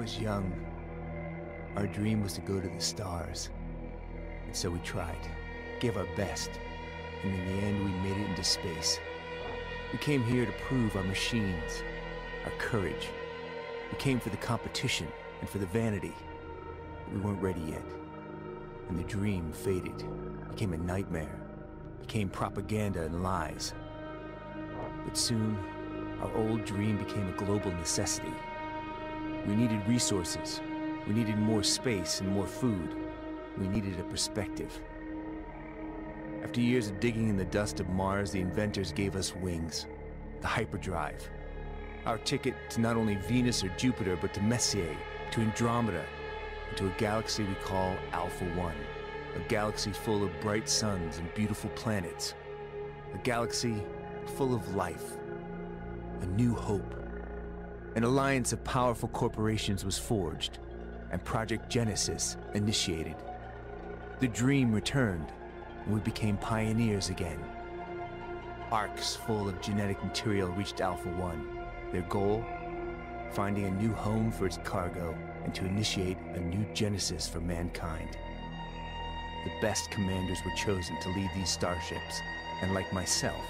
was young, our dream was to go to the stars. And so we tried, gave our best, and in the end we made it into space. We came here to prove our machines, our courage. We came for the competition and for the vanity. But we weren't ready yet. And the dream faded, became a nightmare, became propaganda and lies. But soon, our old dream became a global necessity. We needed resources. We needed more space and more food. We needed a perspective. After years of digging in the dust of Mars, the inventors gave us wings. The hyperdrive. Our ticket to not only Venus or Jupiter, but to Messier, to Andromeda, and to a galaxy we call Alpha One. A galaxy full of bright suns and beautiful planets. A galaxy full of life. A new hope. An alliance of powerful corporations was forged, and Project Genesis initiated. The dream returned, and we became pioneers again. Arks full of genetic material reached Alpha 1. Their goal? Finding a new home for its cargo and to initiate a new Genesis for mankind. The best commanders were chosen to lead these starships, and like myself,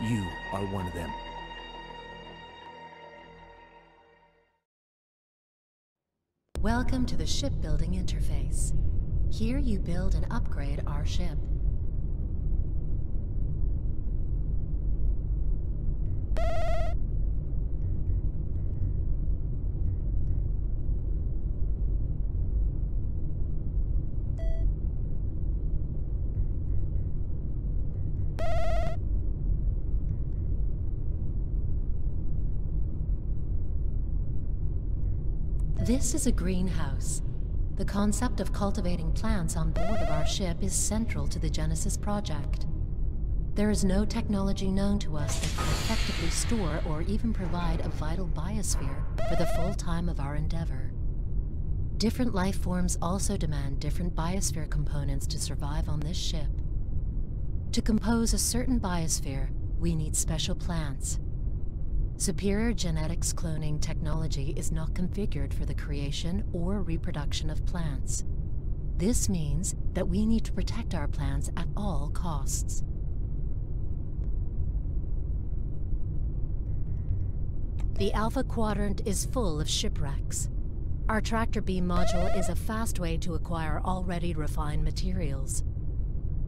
you are one of them. Welcome to the shipbuilding interface. Here you build and upgrade our ship. This is a greenhouse. The concept of cultivating plants on board of our ship is central to the Genesis project. There is no technology known to us that can effectively store or even provide a vital biosphere for the full time of our endeavor. Different life forms also demand different biosphere components to survive on this ship. To compose a certain biosphere, we need special plants, Superior genetics cloning technology is not configured for the creation or reproduction of plants. This means that we need to protect our plants at all costs. The Alpha Quadrant is full of shipwrecks. Our tractor beam module is a fast way to acquire already refined materials.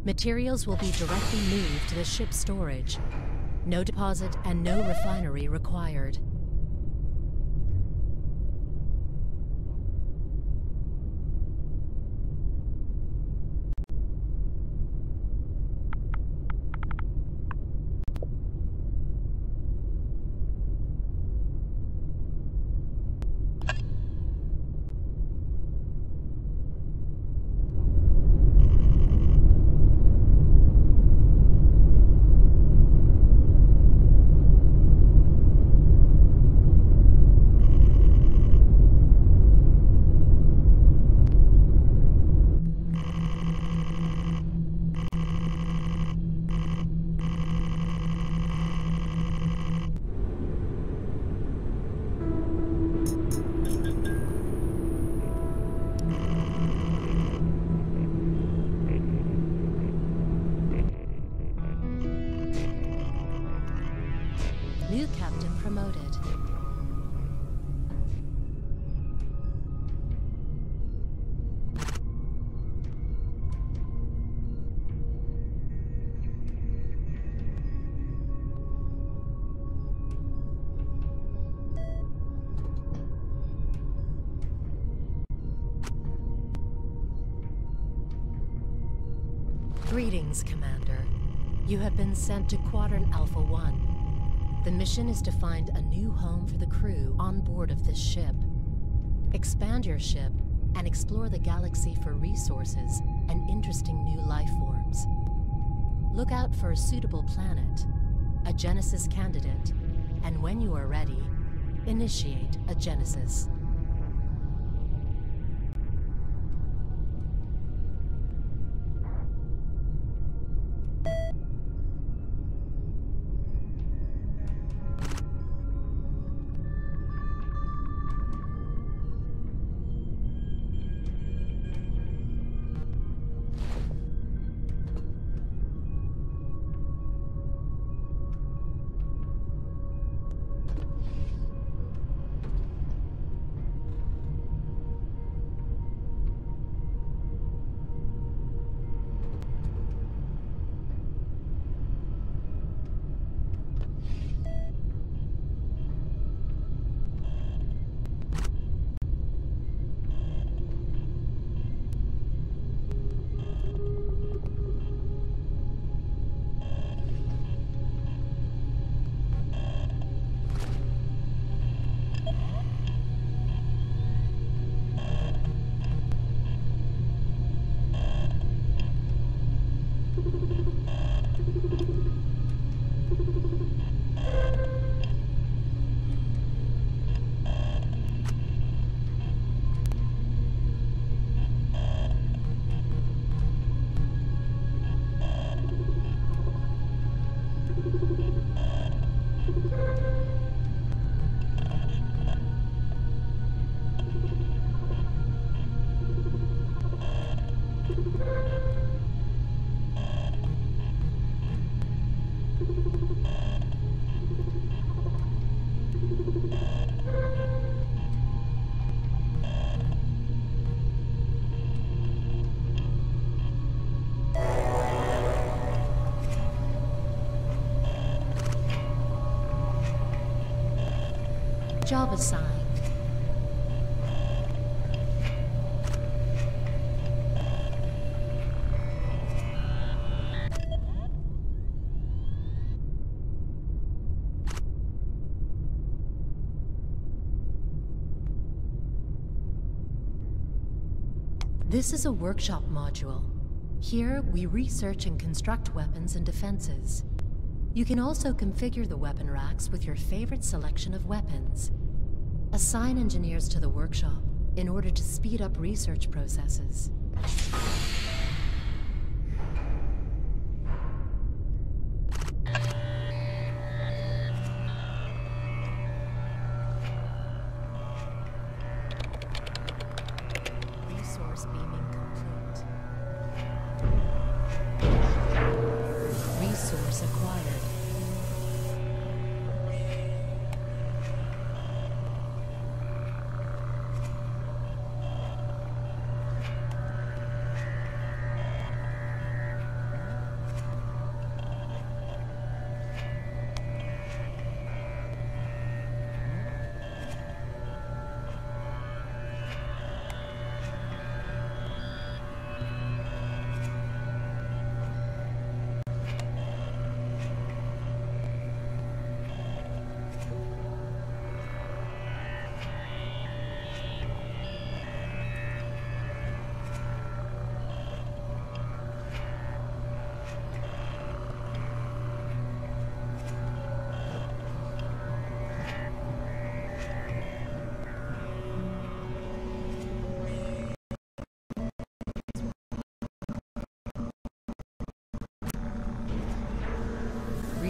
Materials will be directly moved to the ship's storage, no deposit and no refinery required. Greetings, Commander. You have been sent to Quadrant Alpha 1. The mission is to find a new home for the crew on board of this ship. Expand your ship and explore the galaxy for resources and interesting new life forms. Look out for a suitable planet, a Genesis candidate, and when you are ready, initiate a Genesis. Job assigned. This is a workshop module. Here, we research and construct weapons and defenses. You can also configure the weapon racks with your favorite selection of weapons. Assign engineers to the workshop in order to speed up research processes.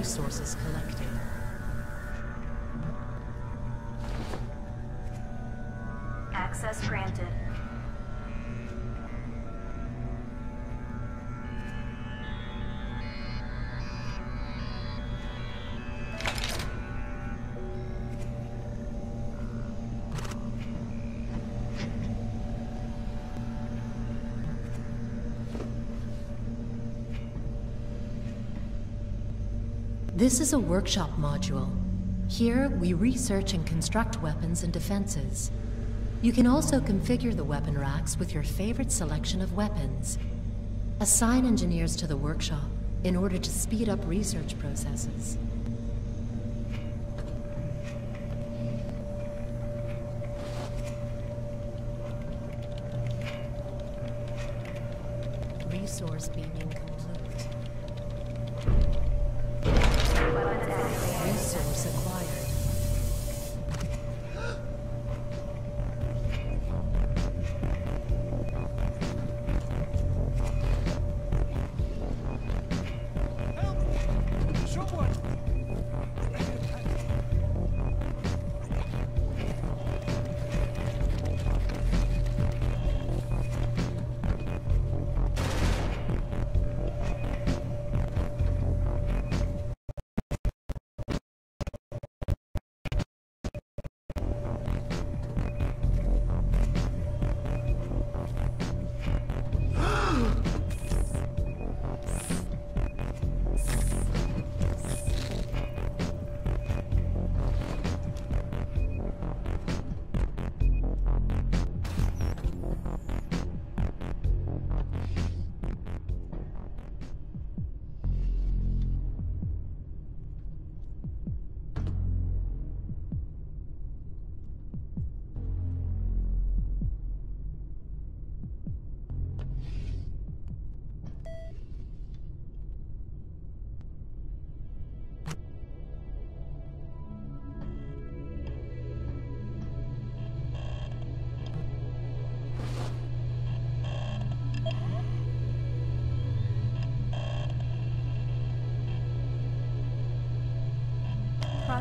Resources collected. Access granted. This is a workshop module. Here, we research and construct weapons and defenses. You can also configure the weapon racks with your favorite selection of weapons. Assign engineers to the workshop in order to speed up research processes.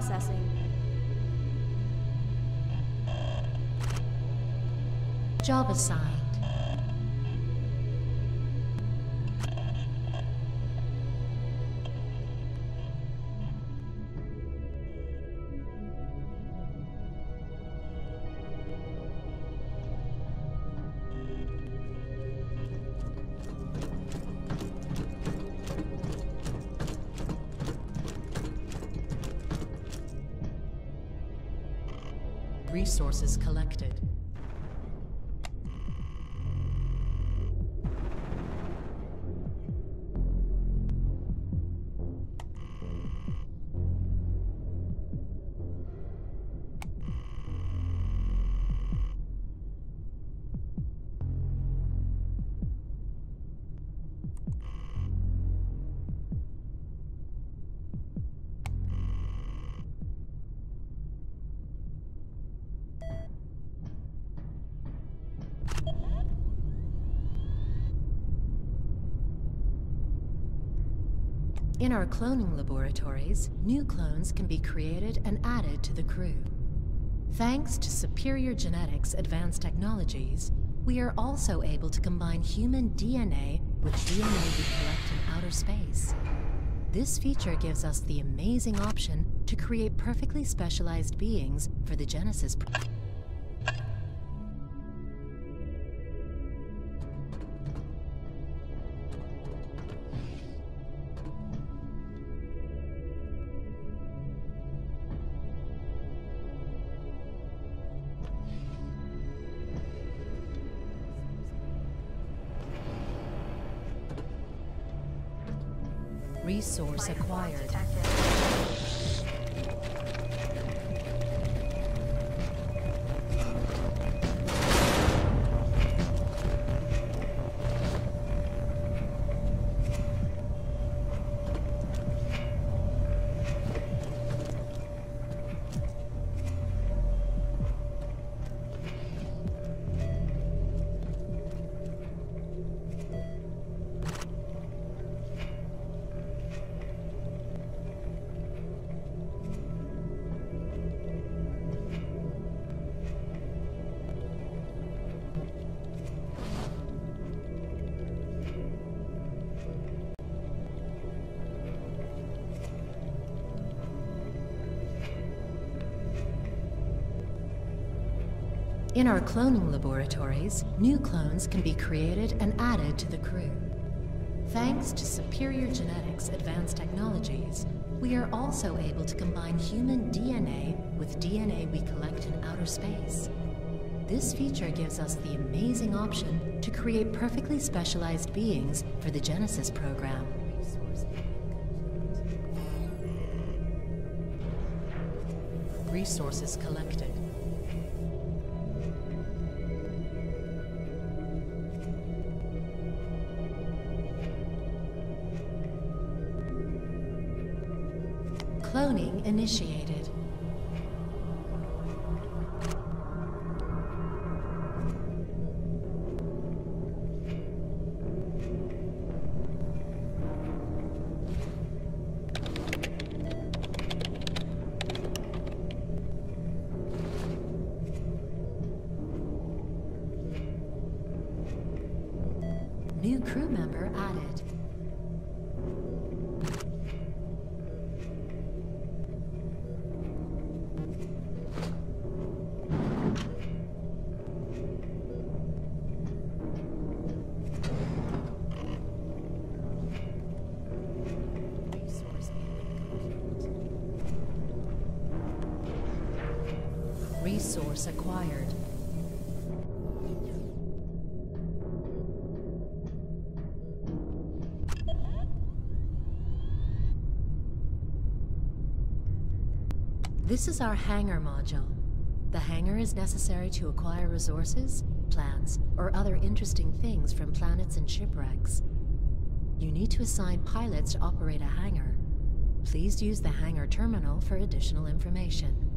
Processing. Job assigned. Resources collected. Our cloning laboratories, new clones can be created and added to the crew. Thanks to superior genetics advanced technologies, we are also able to combine human DNA with DNA we collect in outer space. This feature gives us the amazing option to create perfectly specialized beings for the Genesis pro- Resource acquired. In our cloning laboratories, new clones can be created and added to the crew. Thanks to superior genetics advanced technologies, we are also able to combine human DNA with DNA we collect in outer space. This feature gives us the amazing option to create perfectly specialized beings for the Genesis program. Resources collected. Initiated. New crew member added. This is our hangar module. The hangar is necessary to acquire resources, plants, or other interesting things from planets and shipwrecks. You need to assign pilots to operate a hangar. Please use the hangar terminal for additional information.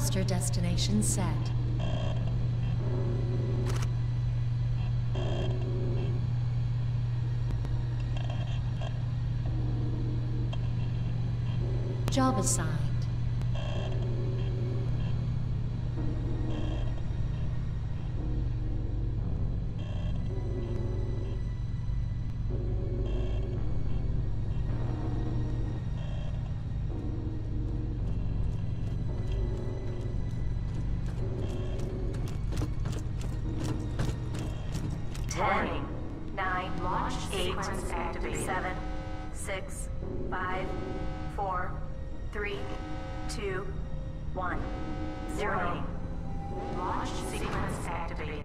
Harvester destination set. Job assigned. Six, five, four, three, two, one, zero. Launch sequence activated.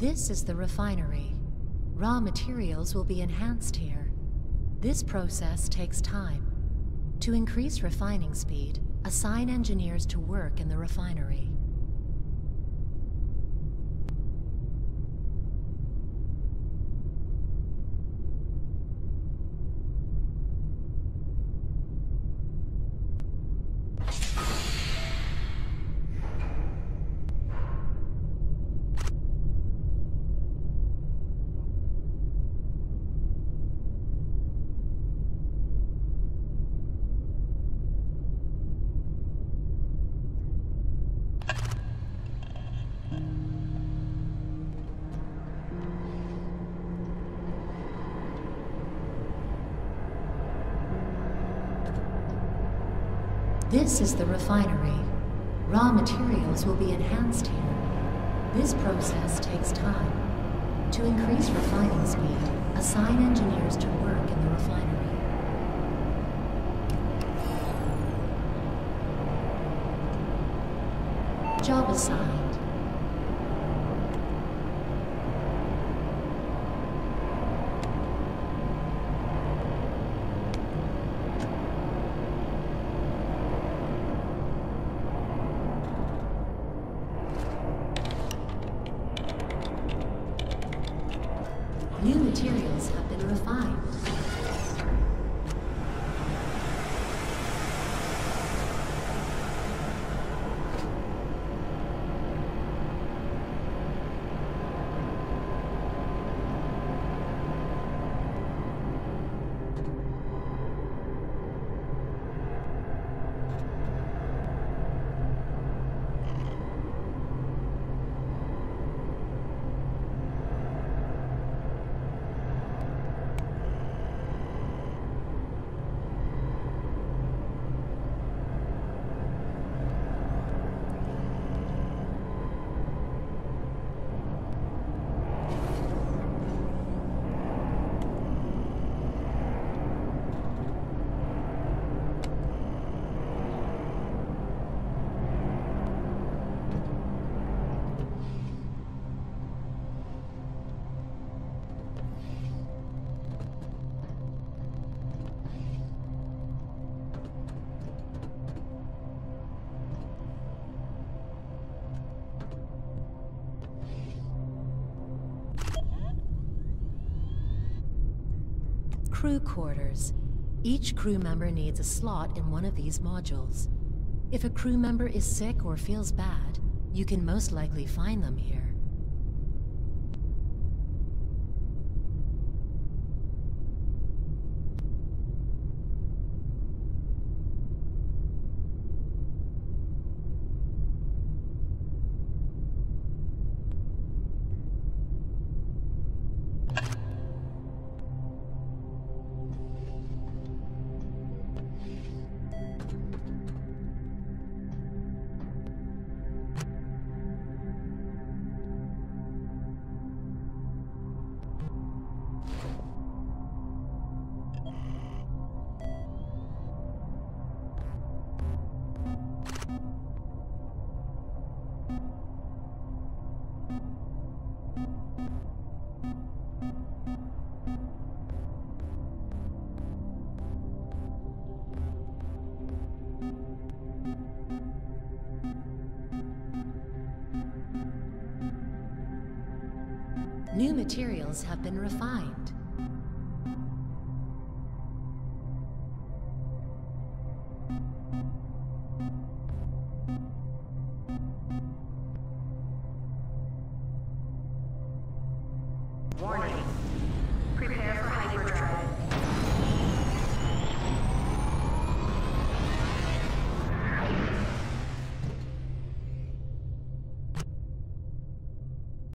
This is the refinery. Raw materials will be enhanced here. This process takes time. To increase refining speed, assign engineers to work in the refinery. This is the refinery. Raw materials will be enhanced here. This process takes time. To increase refining speed, assign engineers to work in the refinery. Job assigned. Crew quarters. Each crew member needs a slot in one of these modules. If a crew member is sick or feels bad, you can most likely find them here. Materials have been refined.